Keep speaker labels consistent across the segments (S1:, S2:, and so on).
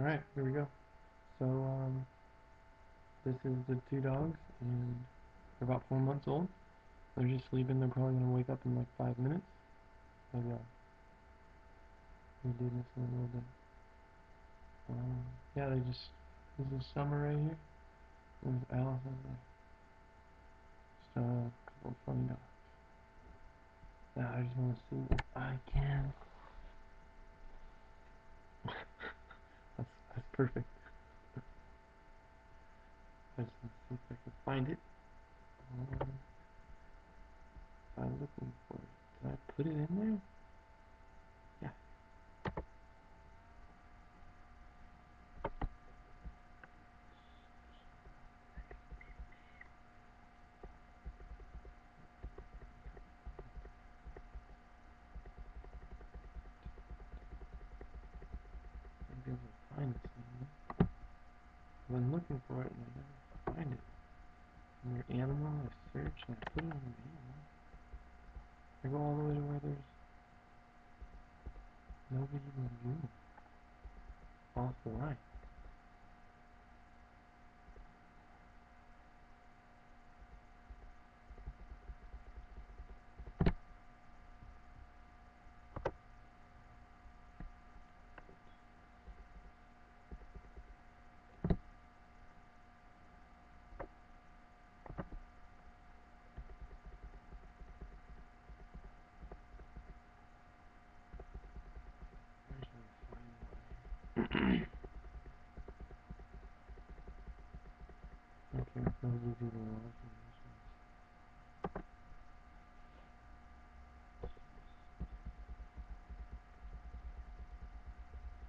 S1: Alright, here we go. So, um, this is the two dogs, and they're about four months old. They're just sleeping. They're probably going to wake up in like five minutes. Maybe I'll redo this in a little bit. Um, yeah, they just, this is summer right here. There's Allison there. Just uh, a couple of funny dogs. Now I just want to see if I can. That's, perfect. To see if I can find it. Um, I'm looking for it. Did I put it in there? Yeah. I'll be able to find it somewhere. I've been looking for it and I never find it. Under animal, I search and I put it on the animal. I go all the way to where there's nobody even viewing. Off the line. Where's my find it? Okay, those will be the laws and these ones.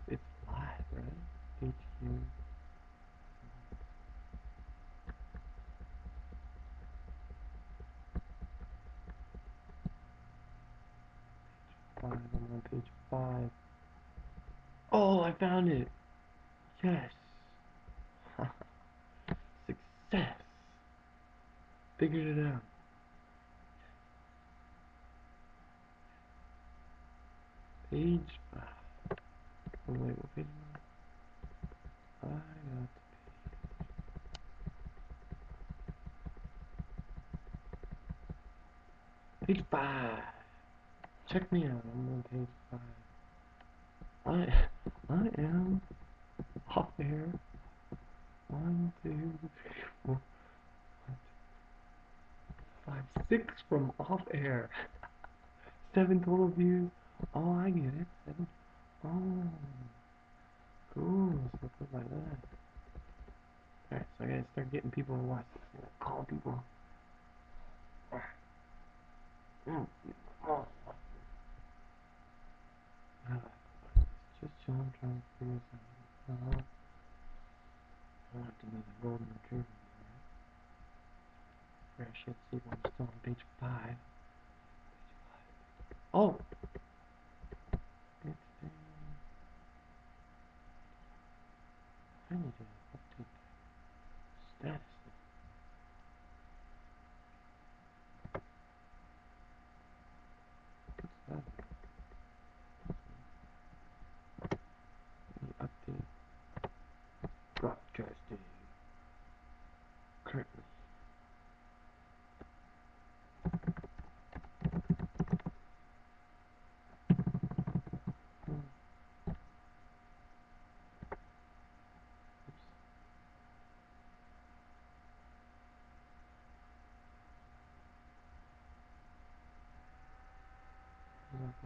S1: It's live, Five, on page five. Oh, I found it! Yes! Success! Figured it out. Page five. Oh, wait, what page am I? on? I got the page. Page five! Check me out, I'm on page five. I, I am off air. One, two, three, four, five, six from off air. Seven total views. Oh, I get it. Seven. Oh, cool. So like that. Alright, so I gotta start getting people to watch this. Call people. Just trying to figure this out. I want the golden retriever. Right? Fresh. If I'm still on page five. Page five. Oh!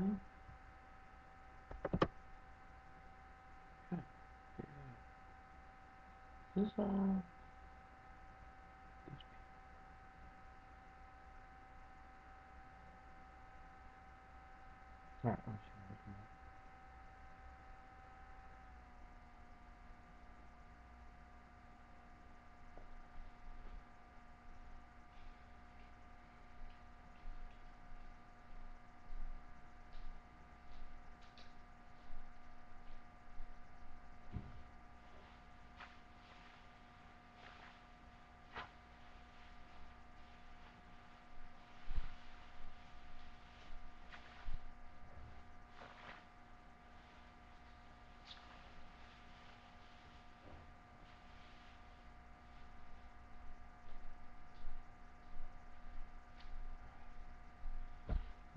S1: Good. Is this all? Alright,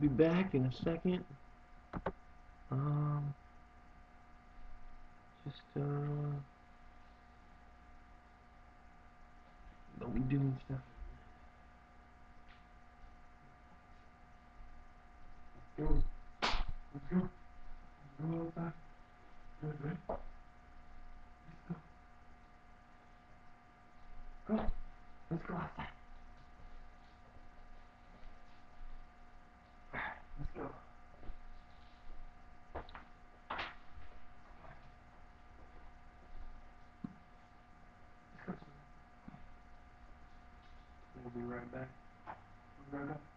S1: Be back in a second. Um, just uh, don't be doing stuff. Let's go. Let's go. Let's go. Good, good. Let's go. Go. Let's go outside. Let's go. Let's go. We'll be right back. We'll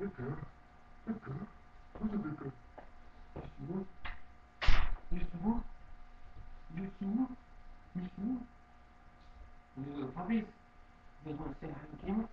S1: Yes, you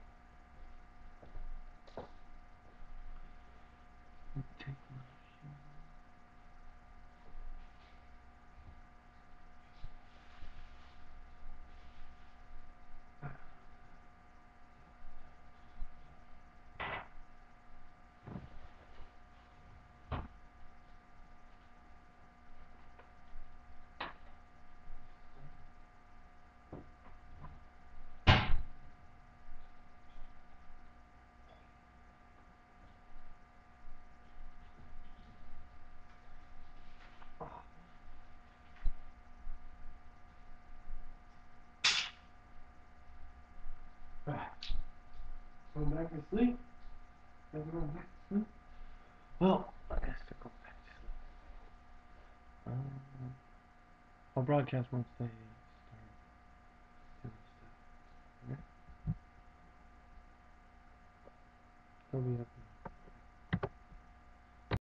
S1: Going back to sleep? Are back to sleep? Well, I guess to go back to sleep. Um, I'll broadcast once they start doing stuff. Okay? They'll be up